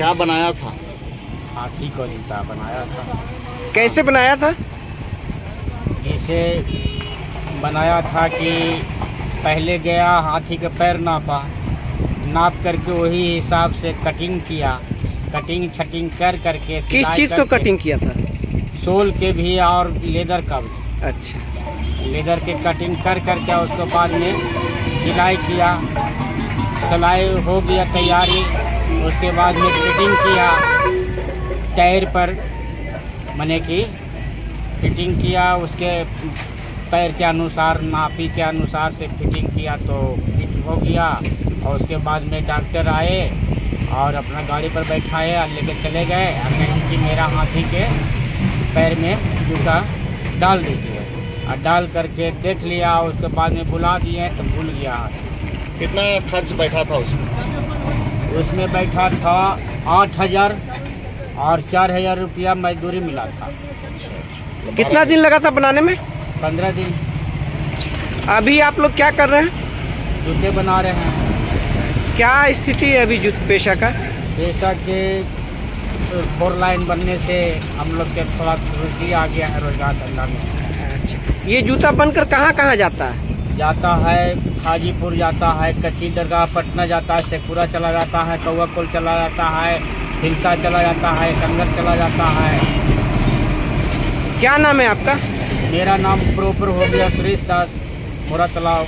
क्या बनाया था? हाथी को जूता बनाया था। कैसे बनाया था? जैसे बनाया था कि पहले गया हाथी का पैर नापा। नाप करके वही हिसाब से कटिंग किया। कटिंग छटिंग कर करके किस चीज़ को कटिंग किया था? सोल के भी और लेदर का भी। अच्छा। लेदर के कटिंग कर करके उसके बाद में सिलाई किया। सिलाई हो गया तैयारी। उसके बाद में फिटिंग किया टायर पर, मैंने कि फिटिंग किया, उसके पैर के अनुसार, नापी के अनुसार से फिटिंग किया तो फिट हो गया। और उसके बाद में डॉक्टर आए और अपना गाड़ी पर बैठाए, और लेके चले गए। और कहीं कि मेरा हाथी के पैर में जूता डाल दीजिए। और डाल करके देख लिया उसके बाद में बुला दिए तो भूल गया। कितना खर्च बैठा था उसमें? उसमें बैठा था आठ हज़ार और चार हज़ार रुपया मजदूरी मिला था। कितना दिन लगा था बनाने में? पंद्रह दिन। अभी आप लोग क्या कर रहे हैं? जूते बना रहे हैं। क्या स्थिति है अभी जूत पेशा का? पेशा के फोर लाइन बनने से हम लोग के थोड़ा रुचि आ गया है रोज़गार धंधा में। अच्छा। ये जूता बनकर कहाँ कहाँ जाता है? जाता है हाजीपुर जाता है कच्ची दरगाह पटना जाता है शेखपुरा चला जाता है कौआ कोल चला जाता है हिलसा चला जाता है कंगर चला जाता है। क्या नाम है आपका? मेरा नाम प्रॉपर हो गया सुरेश दास मोरा तालाब